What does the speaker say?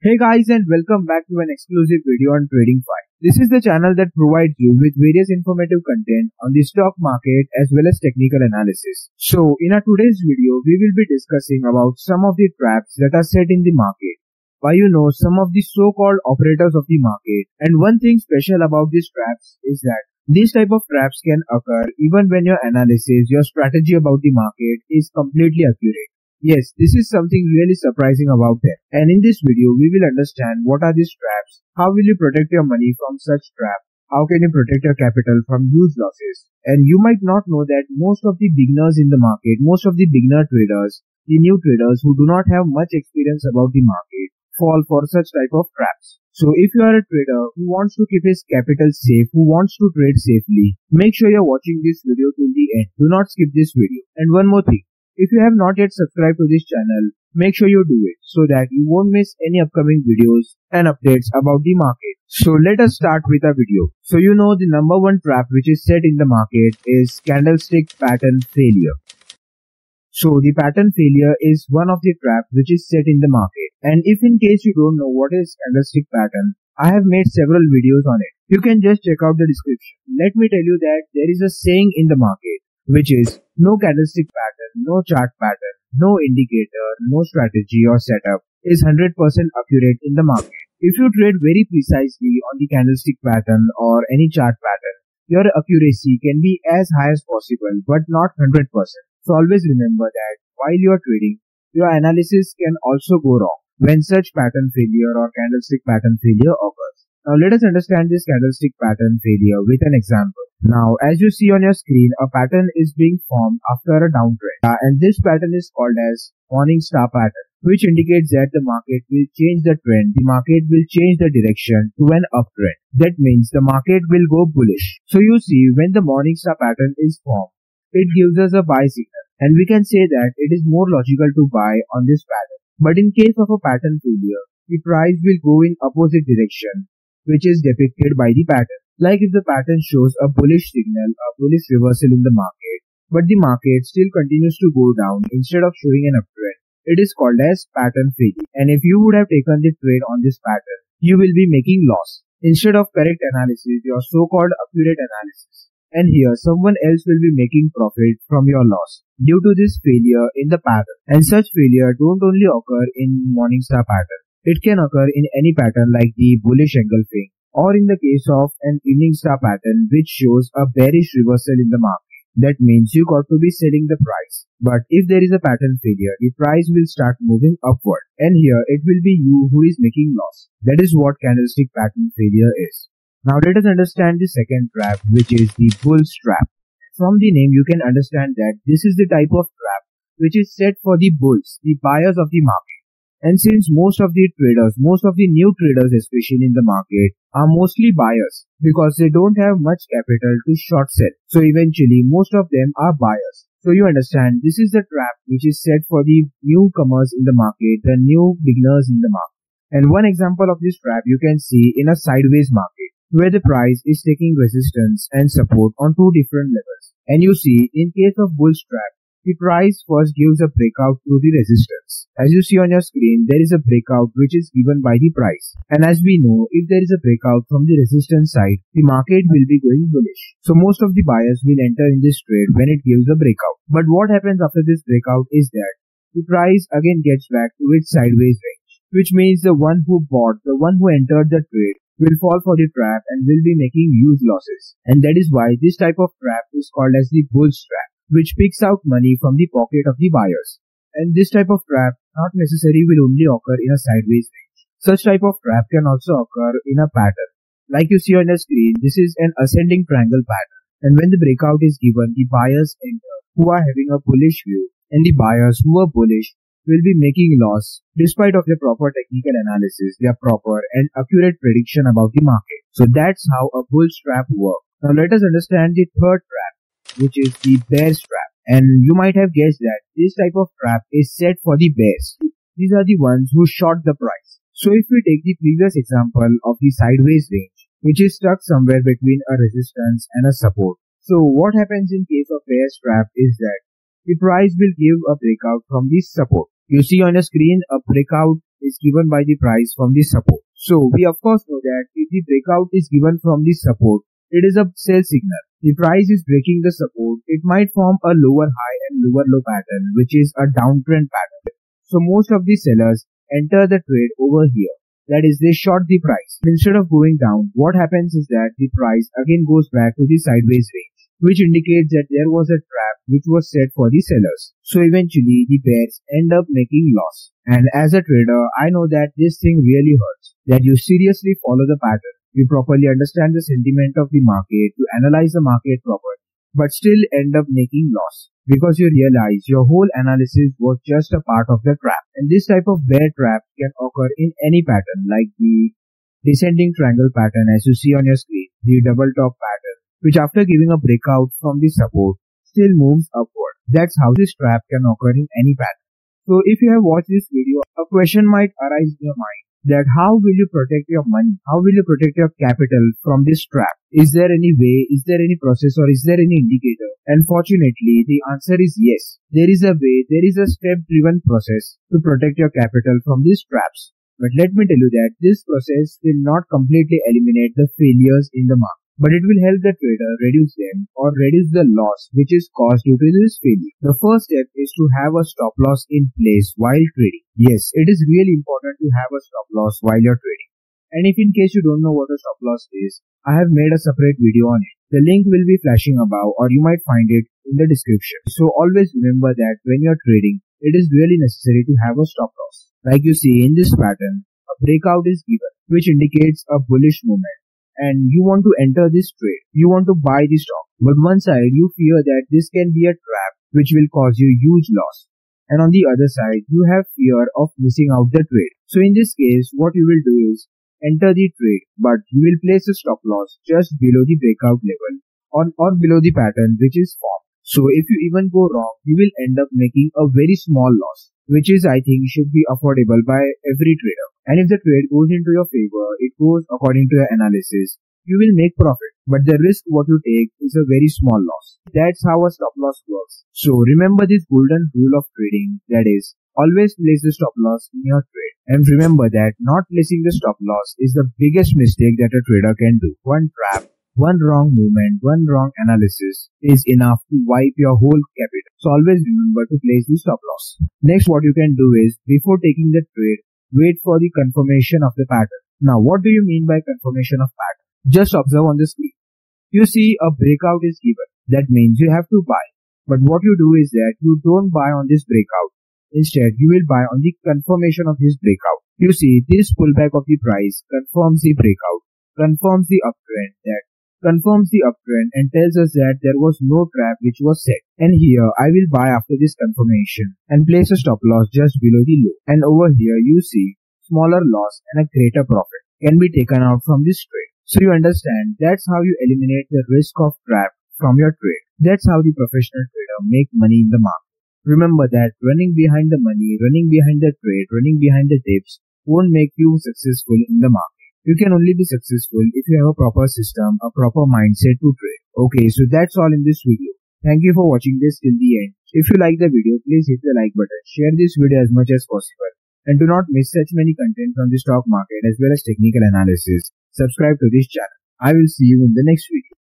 Hey guys and welcome back to an exclusive video on Tradingfyive. This is the channel that provides you with various informative content on the stock market as well as technical analysis. So in our today's video, we will be discussing about some of the traps that are set in the market why you know some of the so-called operators of the market. And one thing special about these traps is that these type of traps can occur even when your analysis, your strategy about the market is completely accurate. Yes, this is something really surprising about them. And in this video, we will understand what are these traps, how will you protect your money from such trap, how can you protect your capital from huge losses. And you might not know that most of the beginners in the market, most of the beginner traders, the new traders who do not have much experience about the market, fall for such type of traps. So if you are a trader who wants to keep his capital safe, who wants to trade safely, make sure you're watching this video till the end. Do not skip this video. And one more thing, if you have not yet subscribed to this channel, make sure you do it so that you won't miss any upcoming videos and updates about the market. So let us start with a video. So you know the number one trap which is set in the market is candlestick pattern failure. So the pattern failure is one of the traps which is set in the market. And if in case you don't know what is candlestick pattern, I have made several videos on it. You can just check out the description. Let me tell you that there is a saying in the market which is no candlestick pattern, no chart pattern, no indicator, no strategy or setup is 100% accurate in the market. If you trade very precisely on the candlestick pattern or any chart pattern, your accuracy can be as high as possible but not 100%. So always remember that while you are trading, your analysis can also go wrong when such pattern failure or candlestick pattern failure occurs. Now let us understand this candlestick pattern failure with an example. Now, as you see on your screen, a pattern is being formed after a downtrend. Uh, and this pattern is called as morning star pattern, which indicates that the market will change the trend. The market will change the direction to an uptrend. That means the market will go bullish. So you see, when the morning star pattern is formed, it gives us a buy signal. And we can say that it is more logical to buy on this pattern. But in case of a pattern failure, the price will go in opposite direction, which is depicted by the pattern. Like if the pattern shows a bullish signal, a bullish reversal in the market, but the market still continues to go down instead of showing an uptrend, it is called as pattern failure. And if you would have taken the trade on this pattern, you will be making loss. Instead of correct analysis, your so-called accurate analysis. And here someone else will be making profit from your loss due to this failure in the pattern. And such failure don't only occur in morning star pattern. It can occur in any pattern like the bullish engulfing, or in the case of an evening star pattern which shows a bearish reversal in the market. That means you got to be selling the price. But if there is a pattern failure, the price will start moving upward. And here it will be you who is making loss. That is what candlestick pattern failure is. Now let us understand the second trap which is the bull's trap. From the name you can understand that this is the type of trap which is set for the bulls, the buyers of the market. And since most of the traders, most of the new traders especially in the market are mostly buyers because they don't have much capital to short sell. So eventually most of them are buyers. So you understand this is the trap which is set for the newcomers in the market, the new beginners in the market. And one example of this trap you can see in a sideways market where the price is taking resistance and support on two different levels. And you see in case of bull trap the price first gives a breakout through the resistance. As you see on your screen, there is a breakout which is given by the price. And as we know, if there is a breakout from the resistance side, the market will be going bullish. So most of the buyers will enter in this trade when it gives a breakout. But what happens after this breakout is that the price again gets back to its sideways range, which means the one who bought, the one who entered the trade will fall for the trap and will be making huge losses. And that is why this type of trap is called as the bull trap which picks out money from the pocket of the buyers. And this type of trap not necessarily will only occur in a sideways range. Such type of trap can also occur in a pattern. Like you see on the screen, this is an ascending triangle pattern. And when the breakout is given, the buyers enter who are having a bullish view and the buyers who are bullish will be making loss despite of their proper technical analysis, their proper and accurate prediction about the market. So that's how a bull trap works. Now let us understand the third trap which is the bear's trap. And you might have guessed that this type of trap is set for the bears. These are the ones who short the price. So if we take the previous example of the sideways range, which is stuck somewhere between a resistance and a support. So what happens in case of bear's trap is that the price will give a breakout from this support. You see on the screen a breakout is given by the price from the support. So we of course know that if the breakout is given from the support, it is a sell signal. The price is breaking the support, it might form a lower high and lower low pattern, which is a downtrend pattern. So most of the sellers enter the trade over here. That is, they short the price. Instead of going down, what happens is that the price again goes back to the sideways range which indicates that there was a trap which was set for the sellers. So eventually the bears end up making loss. And as a trader, I know that this thing really hurts. That you seriously follow the pattern. You properly understand the sentiment of the market to analyze the market properly, but still end up making loss because you realize your whole analysis was just a part of the trap. And this type of bear trap can occur in any pattern like the descending triangle pattern as you see on your screen, the double top pattern, which after giving a breakout from the support still moves upward. That's how this trap can occur in any pattern. So if you have watched this video, a question might arise in your mind that how will you protect your money? How will you protect your capital from this trap? Is there any way? Is there any process or is there any indicator? Unfortunately, the answer is yes. There is a way, there is a step driven process to protect your capital from these traps. But let me tell you that this process will not completely eliminate the failures in the market but it will help the trader reduce them or reduce the loss which is caused due to this failure. The first step is to have a stop loss in place while trading. Yes, it is really important to have a stop loss while you're trading. And if in case you don't know what a stop loss is, I have made a separate video on it. The link will be flashing above or you might find it in the description. So always remember that when you're trading, it is really necessary to have a stop loss. Like you see in this pattern, a breakout is given, which indicates a bullish movement and you want to enter this trade. You want to buy the stock. But one side you fear that this can be a trap which will cause you huge loss. And on the other side, you have fear of missing out the trade. So in this case, what you will do is enter the trade, but you will place a stop loss just below the breakout level or, or below the pattern which is formed. So if you even go wrong, you will end up making a very small loss, which is I think should be affordable by every trader. And if the trade goes into your favor, it goes according to your analysis, you will make profit. But the risk what you take is a very small loss. That's how a stop loss works. So remember this golden rule of trading that is always place the stop loss in your trade. And remember that not placing the stop loss is the biggest mistake that a trader can do. One trap, one wrong movement, one wrong analysis is enough to wipe your whole capital. So always remember to place the stop loss. Next what you can do is before taking the trade, wait for the confirmation of the pattern. Now, what do you mean by confirmation of pattern? Just observe on the screen. You see a breakout is given. That means you have to buy. But what you do is that you don't buy on this breakout. Instead, you will buy on the confirmation of this breakout. You see, this pullback of the price confirms the breakout, confirms the uptrend that confirms the uptrend and tells us that there was no trap which was set. And here I will buy after this confirmation and place a stop loss just below the low. And over here you see smaller loss and a greater profit can be taken out from this trade. So you understand that's how you eliminate the risk of trap from your trade. That's how the professional trader make money in the market. Remember that running behind the money, running behind the trade, running behind the dips won't make you successful in the market. You can only be successful if you have a proper system, a proper mindset to trade. Okay, so that's all in this video. Thank you for watching this till the end. If you like the video, please hit the like button, share this video as much as possible, and do not miss such many content from the stock market as well as technical analysis. Subscribe to this channel. I will see you in the next video.